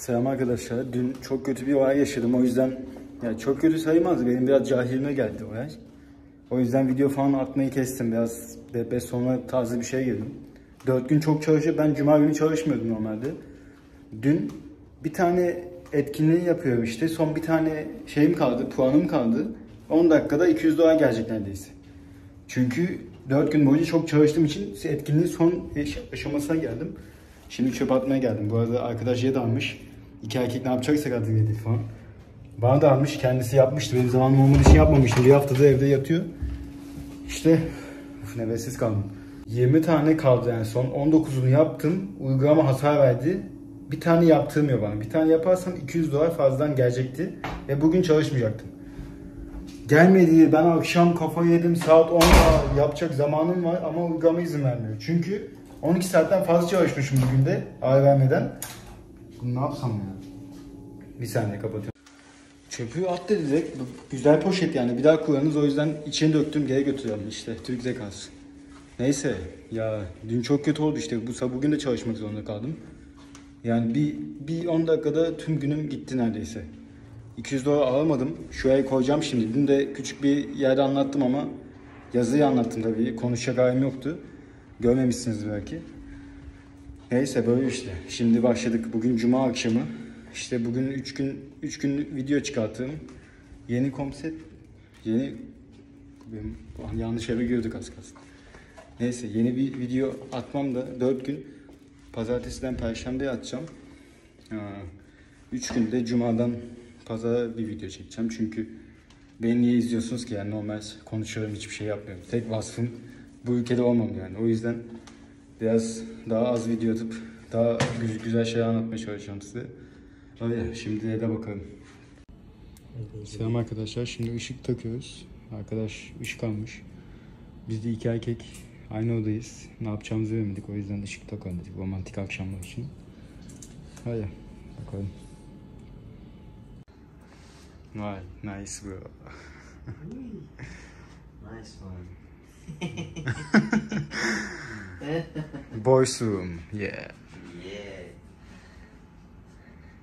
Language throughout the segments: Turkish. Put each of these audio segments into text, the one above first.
Selam arkadaşlar. Dün çok kötü bir olay yaşadım. O yüzden ya çok kötü sayılmaz. Benim biraz cahilime geldi olay. O yüzden video falan atmayı kestim. Biraz depresyona tarzı bir şey girdim. Dört gün çok çalışıp ben cuma günü çalışmıyordum normalde. Dün bir tane etkinliği yapıyorum işte. Son bir tane şeyim kaldı, puanım kaldı. 10 dakikada 200 dolar gelecek neredeyse. Çünkü 4 gün boyunca çok çalıştığım için etkinliğin son aşamasına geldim. Şimdi çöp atmaya geldim. Bu arada arkadaş yer almış. İki erkek ne yapacaksak artık dedi falan. Bana da almış. Kendisi yapmıştı. Benim zamanım olmadığı için yapmamıştı. Bir haftada evde yatıyor. İşte uf, nefessiz kaldım. 20 tane kaldı en son. 19'unu yaptım. Uygulama hata verdi. Bir tane yaptırmıyor bana. Bir tane yaparsam 200 dolar fazladan gelecekti. Ve bugün çalışmayacaktım. Gelmedi. Ben akşam kafa yedim. Saat 10'da yapacak zamanım var ama uygulama izin vermiyor. Çünkü 12 saatten fazla çalışmışım bugün de ay vermeden. Bunu ne yapsam ya? Bir saniye kapatıyorum. Çöpü at dedi direkt. Güzel poşet yani. Bir daha kullanırız. O yüzden içine döktüm geri götürüyorum işte. Türk zekası. Neyse ya dün çok kötü oldu işte. Bu bugün de çalışmak zorunda kaldım. Yani bir, bir 10 dakikada tüm günüm gitti neredeyse. 200 dolar alamadım. Şuraya koyacağım şimdi. Dün de küçük bir yerde anlattım ama yazıyı anlattım tabii. Konuşacak halim yoktu. Görmemişsiniz belki. Neyse böyle işte. Şimdi başladık. Bugün cuma akşamı. İşte bugün 3 gün 3 gün video çıkarttım. Yeni konsept yeni benim yanlış eve girdik az kalsın. Neyse yeni bir video atmam da 4 gün pazartesiden perşembeye atacağım. 3 günde cumadan pazara bir video çekeceğim. Çünkü beni niye izliyorsunuz ki yani normal konuşuyorum hiçbir şey yapmıyorum. Tek vasfım bu ülkede olmam yani. O yüzden biraz daha az video atıp daha güzel, şeyler anlatmaya çalışacağım size. Öyle şimdi de bakalım. Selam arkadaşlar. Şimdi ışık takıyoruz. Arkadaş ışık almış. Biz de iki erkek aynı odayız. Ne yapacağımızı bilemedik. O yüzden ışık takalım dedik romantik akşamlar için. Hadi bakalım. Vay nice bro. Nice one. Boys room. Yeah.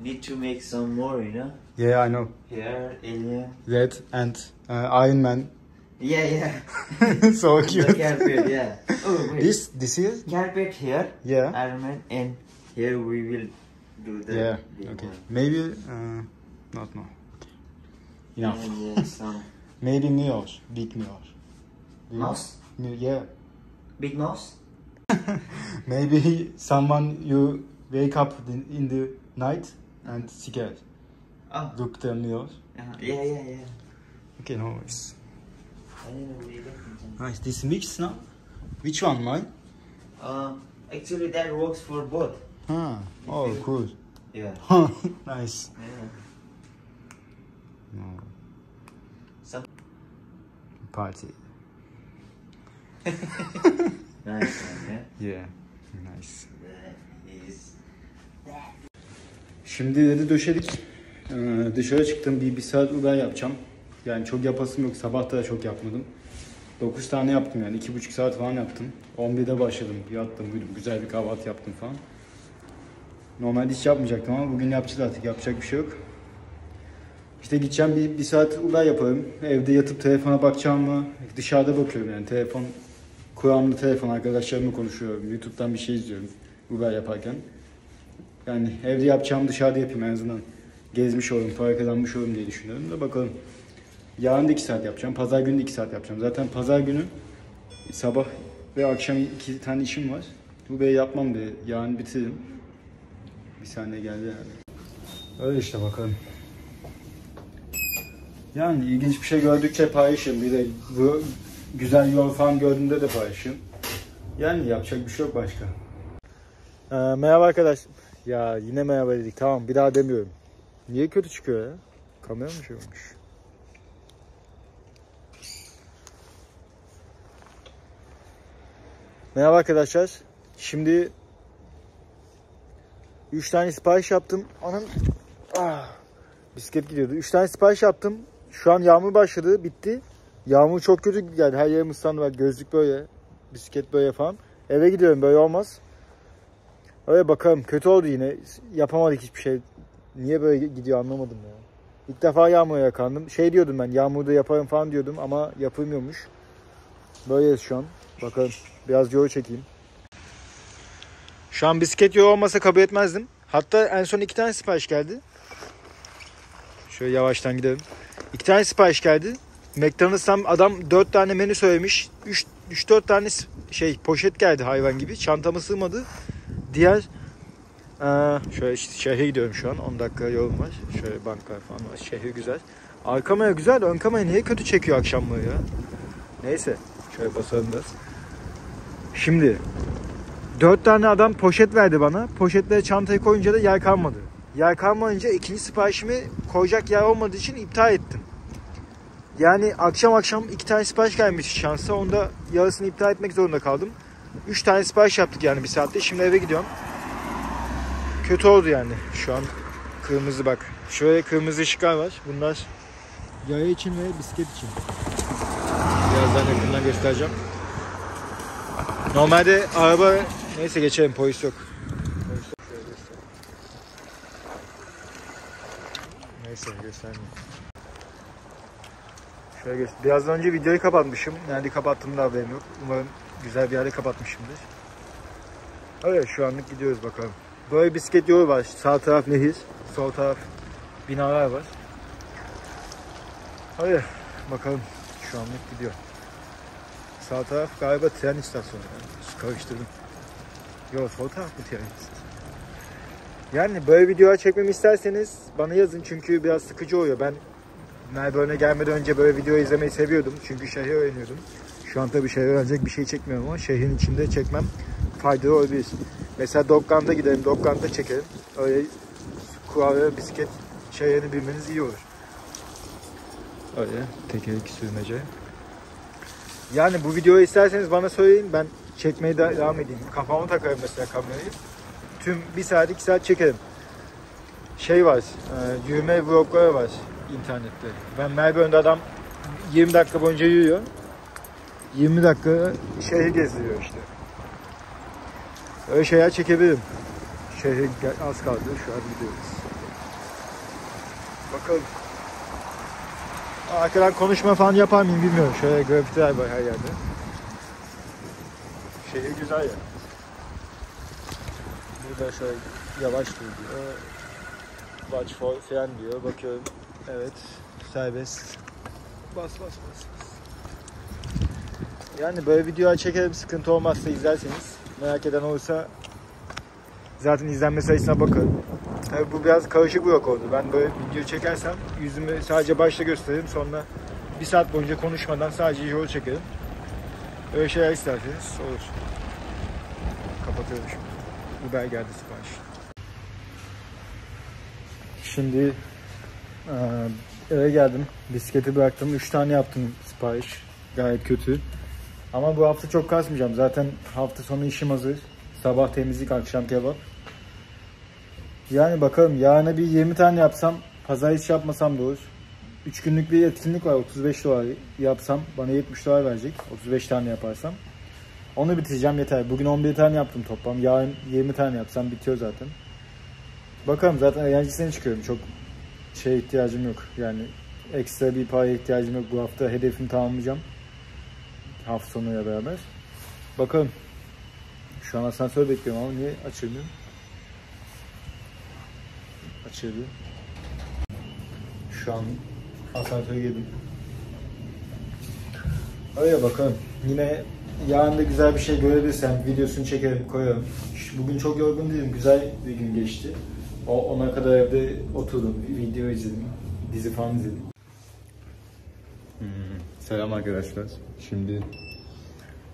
Need to make some more, you know? Yeah I know. Here, Ilya. Red and uh, Iron Man. Yeah, yeah. so the cute. carpet, yeah. Oh, wait. This this is carpet here, yeah. Iron Man, and here we will do the Yeah. big Okay. one. Maybe uh, not no. Okay. Enough. And yeah, some Maybe mirror. Big mirror. Big- mouse, Yeah. big mouse. Maybe someone you wake up in, in the night and scared. Oh, Look the mirror. uh, yeah, yeah, yeah. Okay, no worries. I didn't know we got some. Nice. This mix now. Which one, mine? Uh, actually, that works for both. Huh. Oh, cool. Yeah. nice. yeah. No. Some Party. nice one, yeah. Yeah. Nice. That is. Şimdi dedi döşedik. Ee, dışarı çıktım. Bir, bir saat Uber yapacağım. Yani çok yapasım yok. Sabah da çok yapmadım. 9 tane yaptım yani. 2,5 saat falan yaptım. 11'de başladım. Yattım, uyudum. Güzel bir kahvaltı yaptım falan. Normalde hiç yapmayacaktım ama bugün yapacağız artık. Yapacak bir şey yok. İşte gideceğim bir, bir saat Uber yaparım. Evde yatıp telefona bakacağım mı? Dışarıda bakıyorum yani. Telefon, kulağımda telefon arkadaşlarımla konuşuyorum. YouTube'dan bir şey izliyorum Uber yaparken. Yani evde yapacağım dışarıda yapayım en azından. Gezmiş olurum, para kazanmış olurum diye düşünüyorum da bakalım. Yarın da 2 saat yapacağım. Pazar günü de 2 saat yapacağım. Zaten pazar günü sabah ve akşam iki tane işim var. Bu bey yapmam diye yarın bitiririm. Bir saniye geldi yani. Öyle işte bakalım. Yani ilginç bir şey gördükçe paylaşırım. Bir de bu güzel yol falan gördüğümde de paylaşırım. Yani yapacak bir şey yok başka. Ee, merhaba arkadaş. Ya yine merhaba dedik. Tamam bir daha demiyorum. Niye kötü çıkıyor ya? Kamera mı şey olmuş? Merhaba arkadaşlar. Şimdi 3 tane sipariş yaptım. Anam ah, bisiklet gidiyordu. 3 tane sipariş yaptım. Şu an yağmur başladı, bitti. Yağmur çok kötü yani her yerim ıslandı. Gözlük böyle, bisiklet böyle falan. Eve gidiyorum böyle olmaz. Öyle bakalım kötü oldu yine. Yapamadık hiçbir şey. niye böyle gidiyor anlamadım ya. İlk defa yağmura yakandım. Şey diyordum ben yağmurda yaparım falan diyordum ama yapılmıyormuş. Böyleyiz şu an. Bakalım biraz yol çekeyim. Şu an bisiklet yolu olmasa kabul etmezdim. Hatta en son iki tane sipariş geldi. Şöyle yavaştan gidelim. İki tane sipariş geldi. McDonald's'tan adam dört tane menü söylemiş. Üç, üç dört tane şey poşet geldi hayvan gibi. Çantama sığmadı. Diğer ee, şöyle işte şehre gidiyorum şu an. 10 dakika yolum var. Şöyle banklar falan var. Şehir güzel. Arka kamera güzel ön kamera niye kötü çekiyor akşamları ya? Neyse. Şöyle basalım biraz. Şimdi dört tane adam poşet verdi bana. Poşetlere çantayı koyunca da yer kalmadı. Yer kalmayınca ikinci siparişimi koyacak yer olmadığı için iptal ettim. Yani akşam akşam iki tane sipariş gelmiş şansa. Onda yarısını iptal etmek zorunda kaldım. Üç tane sipariş yaptık yani bir saatte. Şimdi eve gidiyorum. Kötü oldu yani. Şu an kırmızı bak. Şöyle kırmızı ışıklar var. Bunlar yaya için ve bisiklet için. Birazdan yakından göstereceğim. Normalde araba neyse geçelim polis yok. Neyse göstermeyeyim. Şöyle göster. Biraz önce videoyu kapatmışım. Nerede kapattığımı da haberim yok. Umarım güzel bir yerde kapatmışımdır. Öyle şu anlık gidiyoruz bakalım. Böyle bisiklet yolu var. Sağ taraf nehir, sol taraf binalar var. Öyle bakalım şu anlık gidiyor. Sağ taraf galiba tren istasyonu. Yani karıştırdım. Yok sol taraf mı tren? Yani böyle videolar çekmemi isterseniz bana yazın çünkü biraz sıkıcı oluyor. Ben Melbourne'e gelmeden önce böyle video izlemeyi seviyordum. Çünkü şehri öğreniyordum. Şu an tabii şehri öğrenecek bir şey çekmiyorum ama şehrin içinde çekmem faydalı olabilir. Mesela Dockland'a gidelim, Dockland'da çekelim. Öyle kuralları, bisiklet şeylerini bilmeniz iyi olur. Öyle tekerlek sürmece. Yani bu videoyu isterseniz bana söyleyin. Ben çekmeye de- devam edeyim. Kafama takarım mesela kamerayı. Tüm bir saat iki saat çekerim. Şey var, e, yürüme vlogları var internette. Ben Melbourne'de adam 20 dakika boyunca yürüyor. 20 dakika şehri gezdiriyor işte. Öyle şeyler çekebilirim. Gel- az kaldı. Şu an gidiyoruz. Bakalım. Arkadan konuşma falan yapar mıyım bilmiyorum. Şöyle grafitiler var her yerde. Şehir güzel ya. Burada şöyle yavaş dur diyor. Watch for falan diyor. Bakıyorum. Evet. Serbest. Bas bas bas. bas. Yani böyle videolar çekelim sıkıntı olmazsa izlerseniz. Merak eden olursa zaten izlenme sayısına bakın. Tabii bu biraz karışık bir vlog oldu. Ben böyle video çekersem yüzümü sadece başta gösteririm. Sonra bir saat boyunca konuşmadan sadece yol çekerim. Öyle şeyler isterseniz olur. Kapatıyorum şimdi. Uber geldi sipariş. Şimdi eve geldim. Bisikleti bıraktım. 3 tane yaptım sipariş. Gayet kötü. Ama bu hafta çok kasmayacağım. Zaten hafta sonu işim hazır. Sabah temizlik, akşam kebap. Yani bakalım yarına bir 20 tane yapsam, pazar hiç yapmasam da olur. 3 günlük bir etkinlik var 35 dolar yapsam bana 70 dolar verecek 35 tane yaparsam. Onu bitireceğim yeter. Bugün 11 tane yaptım toplam. Yarın 20 tane yapsam bitiyor zaten. Bakalım zaten eğlencesine çıkıyorum. Çok şey ihtiyacım yok. Yani ekstra bir paraya ihtiyacım yok. Bu hafta hedefimi tamamlayacağım. Hafta sonuyla beraber. Bakalım. Şu an asansör bekliyorum ama niye açılmıyor? Açıldı. Şu an asansöre girdim. Öyle bakalım. Yine yarın da güzel bir şey görebilirsem videosunu çekerim koyarım. Bugün çok yorgun değilim. Güzel bir gün geçti. O, ona kadar evde oturdum. Video izledim. Dizi falan izledim. Selam arkadaşlar. Şimdi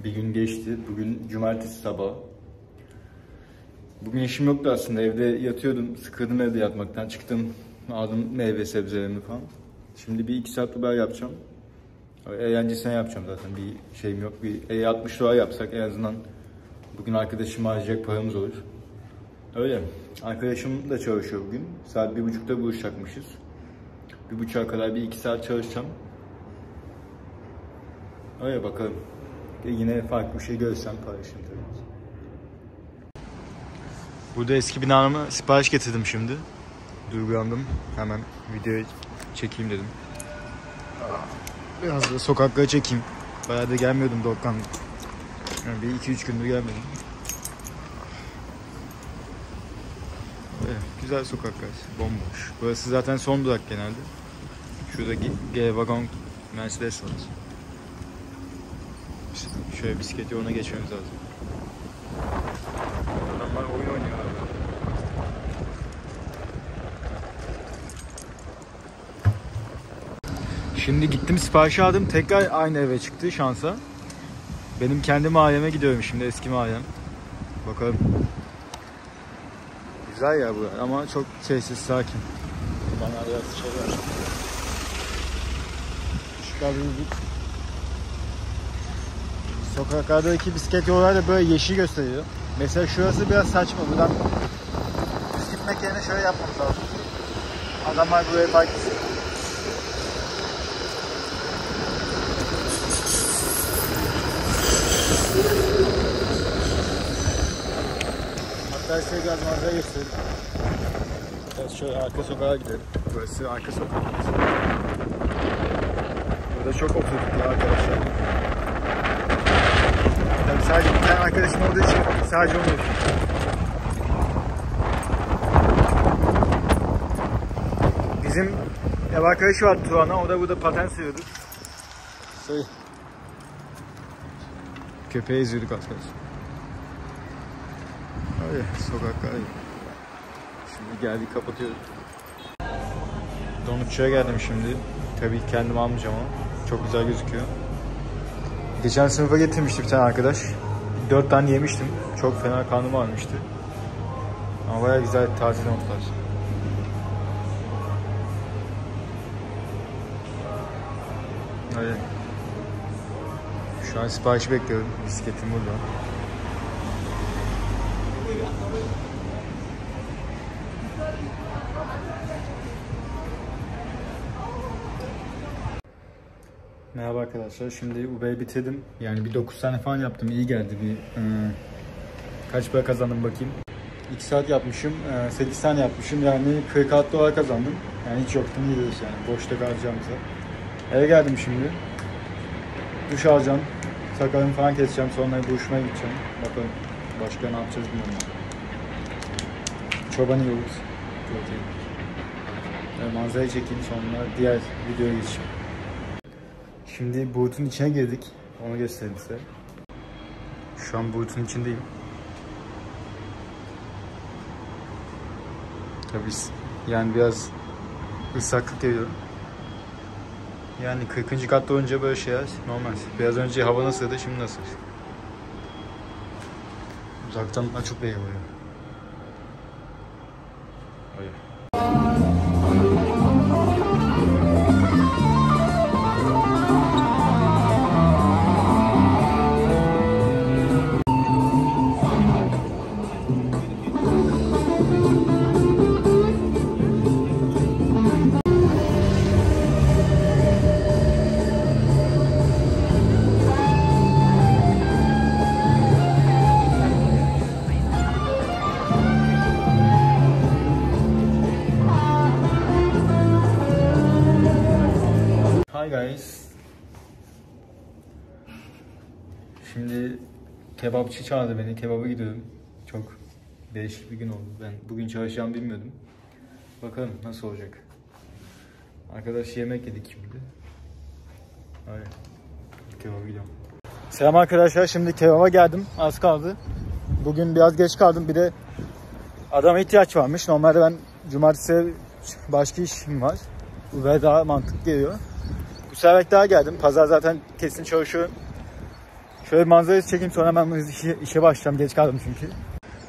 bir gün geçti. Bugün cumartesi sabahı. Bugün işim yoktu aslında. Evde yatıyordum. Sıkıldım evde yatmaktan. Çıktım. Aldım meyve sebzelerimi falan. Şimdi bir iki saat Uber yapacağım. Eğlencesine yapacağım zaten. Bir şeyim yok. Bir e, 60 dolar yapsak en azından bugün arkadaşım harcayacak paramız olur. Öyle. Arkadaşım da çalışıyor bugün. Saat bir buçukta buluşacakmışız. Bir buçuğa kadar bir iki saat çalışacağım. Öyle bakalım. Yine farklı bir şey görsem paylaşırım tabii. Burada eski binamı sipariş getirdim şimdi. duygulandım. Hemen videoyu çekeyim dedim. Biraz da sokakları çekeyim. Bayağı da gelmiyordum Doğukan. Yani bir iki üç gündür gelmedim. Böyle güzel sokaklar, bomboş. Burası zaten son durak genelde. Şurada G vagon Mercedes var. Şöyle bisiklet yoluna geçmemiz lazım. Adamlar oyun oynuyorlar. Şimdi gittim sipariş aldım. Tekrar aynı eve çıktı şansa. Benim kendi mahalleme gidiyorum şimdi eski mahallem. Bakalım. Güzel ya bu ama çok sessiz sakin. Bana biraz şey var. Çıkabilirdik. Sokaklardaki bisiklet yolları da böyle yeşil gösteriyor. Mesela şurası biraz saçma. Buradan düz gitmek yerine şöyle yapmamız lazım. Adamlar buraya park. Hatta size biraz manzara göstereyim. Biraz şöyle arka sokağa gidelim. Burası arka sokak. Burada çok oturduk ya arkadaşlar. Sadece bir tane arkadaşım olduğu için sadece onu Bizim ev arkadaşı var Tuana. O da burada paten sürüyordu. Şey, köpeği izliyorduk az kalsın. Öyle sokaklar. Şimdi geldik kapatıyoruz. Donutçuya geldim şimdi. Tabii kendim almayacağım ama çok güzel gözüküyor. Geçen sınıfa getirmişti bir tane arkadaş. Dört tane yemiştim. Çok fena karnım ağrımıştı. Ama baya güzel taze donutlar. Öyle. Şu an sipariş bekliyorum. Bisikletim burada. Merhaba arkadaşlar. Şimdi Uber'i bitirdim. Yani bir 9 tane falan yaptım. İyi geldi. Bir e, kaç para kazandım bakayım. 2 saat yapmışım. E, 8 tane yapmışım. Yani 46 dolar kazandım. Yani hiç yoktu iyi diyoruz yani. Boşta kalacağımıza. Eve geldim şimdi. Duş alacağım. Sakalımı falan keseceğim. Sonra buluşmaya gideceğim. Bakalım başka ne yapacağız bilmiyorum. Çoban yiyoruz. Protein. Yani manzarayı çekeyim sonra diğer videoya geçeyim. Şimdi bulutun içine girdik. Onu göstereyim size. Şu an bulutun içindeyim. Tabii yani biraz ıslaklık geliyor. Yani 40. katta olunca böyle şeyler normal. Biraz önce hava nasıldı şimdi nasıl? Uzaktan açık belli oluyor. Hi guys. Şimdi kebapçı çağırdı beni. Kebaba gidiyorum. Çok değişik bir gün oldu. Ben bugün çalışacağımı bilmiyordum. Bakalım nasıl olacak. Arkadaş yemek yedik şimdi. Öyle. Kebaba gidiyorum. Selam arkadaşlar. Şimdi kebaba geldim. Az kaldı. Bugün biraz geç kaldım. Bir de adama ihtiyaç varmış. Normalde ben cumartesi başka işim var. Ve daha mantıklı geliyor. Bu sefer daha geldim. Pazar zaten kesin çalışıyorum. Şöyle manzarayı çekeyim sonra hemen işe, işe başlayacağım. Geç kaldım çünkü.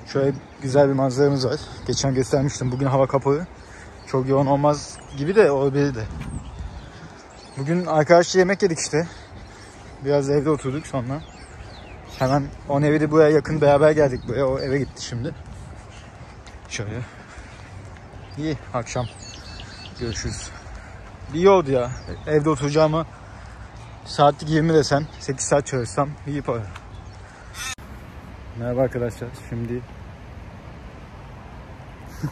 Şöyle güzel bir manzaramız var. Geçen göstermiştim. Bugün hava kapalı. Çok yoğun olmaz gibi de olabilir de. Bugün arkadaşla yemek yedik işte. Biraz evde oturduk sonra. Hemen on evi de buraya yakın beraber geldik buraya. O eve gitti şimdi. Şöyle. İyi akşam. Görüşürüz. Bir iyi ya. Evde oturacağımı saatlik 20 desen 8 saat çalışsam iyi para. Merhaba arkadaşlar. Şimdi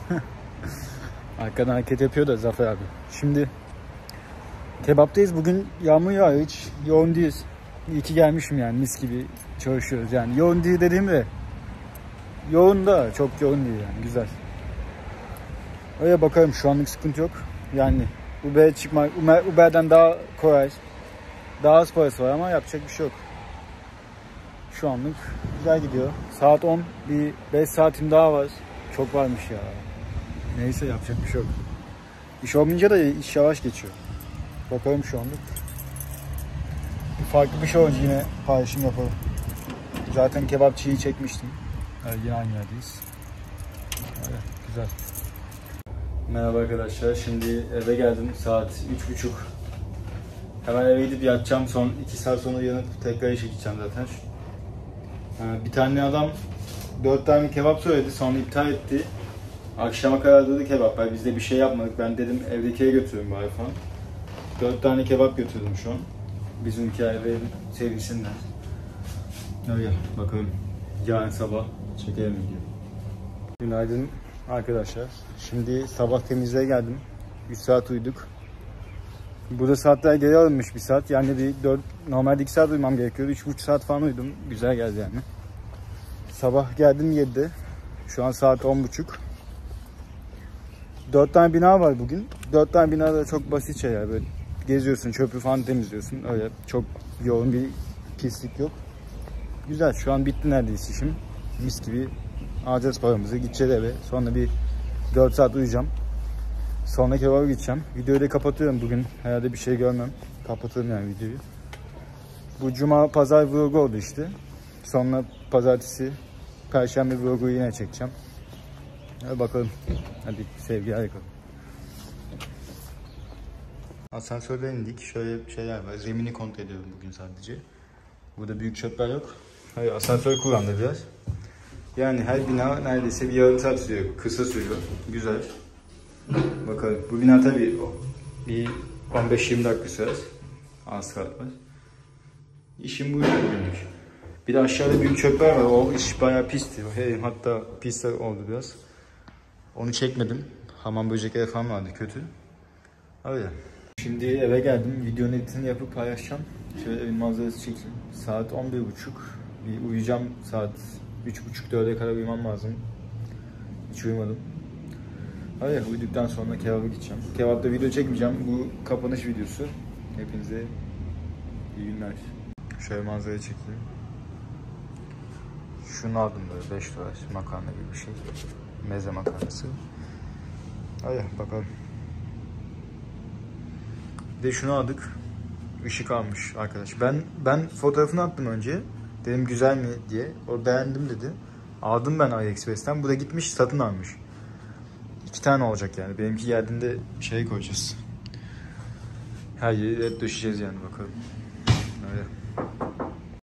Arkadan hareket yapıyor da Zafer abi. Şimdi kebaptayız. Bugün yağmur yağıyor. Hiç yoğun değiliz. İyi ki gelmişim yani mis gibi çalışıyoruz. Yani yoğun değil dediğimde yoğun da çok yoğun değil yani güzel. Öyle bakalım şu anlık sıkıntı yok. Yani Uber'e çıkmak Uber, Uber'den daha kolay. Daha az parası var ama yapacak bir şey yok. Şu anlık güzel gidiyor. Saat 10. Bir 5 saatim daha var. Çok varmış ya. Neyse yapacak bir şey yok. İş olmayınca da iş yavaş geçiyor. Bakalım şu anlık. Bir farklı bir şey olunca yine paylaşım yapalım. Zaten kebapçıyı çekmiştim. Evet, yine aynı yerdeyiz. Evet, güzel. Merhaba arkadaşlar. Şimdi eve geldim. Saat 3.30. Hemen eve gidip yatacağım. Son 2 saat sonra uyanıp tekrar işe gideceğim zaten. Bir tane adam 4 tane kebap söyledi. Sonra iptal etti. Akşama kadar dedi kebap. var. Biz de bir şey yapmadık. Ben dedim evdekiye götürün bari falan. 4 tane kebap götürdüm şu an. Bizimki eve sevgisinden. Öyle bakalım. Yarın sabah çekelim video. Günaydın arkadaşlar. Şimdi sabah temizliğe geldim. 3 saat uyuduk. Burada saatler geri alınmış bir saat. Yani bir 4, normalde 2 saat uyumam gerekiyordu. 3,5 saat falan uyudum. Güzel geldi yani. Sabah geldim 7'de. Şu an saat 10.30. 4 tane bina var bugün. 4 tane bina da çok basit şeyler. Böyle geziyorsun, çöpü falan temizliyorsun. Öyle çok yoğun bir pislik yok. Güzel. Şu an bitti neredeyse işim. Mis gibi alacağız paramızı. Gideceğiz eve. Sonra bir 4 saat uyuyacağım. Sonra kebaba gideceğim. Videoyu da kapatıyorum bugün. Herhalde bir şey görmem. Kapatıyorum yani videoyu. Bu cuma pazar vlogu oldu işte. Sonra pazartesi perşembe vlogu yine çekeceğim. Hadi bakalım. Hadi sevgiler yakalım. Asansörden indik. Şöyle şeyler var. Zemini kontrol ediyorum bugün sadece. Burada büyük çöpler yok. Hayır asansör kullandı biraz. Yani her bina neredeyse bir yarım saat sürüyor. Kısa sürüyor. Güzel. Bakalım. Bu bina tabii bir 15-20 dakika sürer. Az kat var. İşim bu günlük. Bir de aşağıda büyük çöpler var. O iş bayağı pisti. Hatta pis oldu biraz. Onu çekmedim. Hamam böcekleri falan vardı kötü. Öyle. Şimdi eve geldim. Videonun editini yapıp paylaşacağım. Şöyle evin manzarası çekeyim. Saat 11.30. Bir uyuyacağım saat 3.30-4'e kadar uyumam lazım. Hiç uyumadım. Hayır, uyuduktan sonra kebaba gideceğim. Kebapta video çekmeyeceğim. Bu kapanış videosu. Hepinize iyi günler. Şöyle manzarayı çekeyim. Şunu aldım böyle 5 dolar makarna gibi bir şey. Meze makarnası. Hadi bakalım. Bir de şunu aldık. Işık almış arkadaş. Ben ben fotoğrafını attım önce. Dedim güzel mi diye. O beğendim dedi. Aldım ben AliExpress'ten. Bu da gitmiş satın almış. İki tane olacak yani. Benimki geldiğinde şey koyacağız. Her yeri hep döşeceğiz yani bakalım.